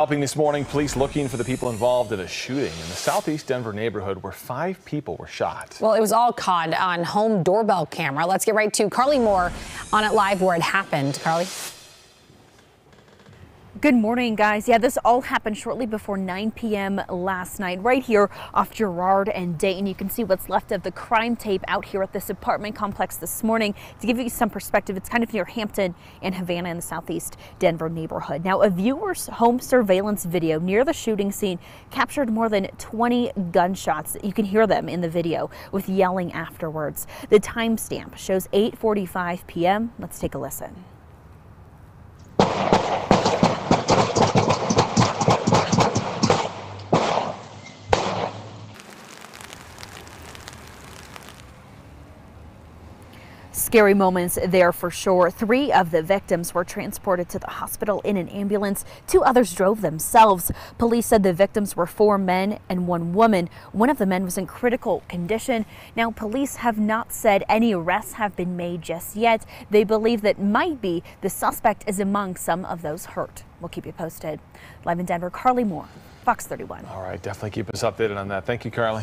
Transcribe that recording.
Helping this morning, police looking for the people involved in a shooting in the southeast Denver neighborhood where five people were shot. Well, it was all caught on home doorbell camera. Let's get right to Carly Moore on it live where it happened. Carly. Good morning, guys. Yeah, this all happened shortly before 9 p.m. last night, right here off Girard and Dayton. You can see what's left of the crime tape out here at this apartment complex this morning. To give you some perspective, it's kind of near Hampden and Havana in the southeast Denver neighborhood. Now, a viewer's home surveillance video near the shooting scene captured more than 20 gunshots. You can hear them in the video with yelling afterwards. The timestamp shows 8:45 p.m. Let's take a listen. Scary moments there for sure. Three of the victims were transported to the hospital in an ambulance. Two others drove themselves. Police said the victims were four men and one woman. One of the men was in critical condition. Now, police have not said any arrests have been made just yet. They believe that might be the suspect is among some of those hurt. We'll keep you posted. Live in Denver, Carly Moore, Fox 31. All right, definitely keep us updated on that. Thank you, Carly.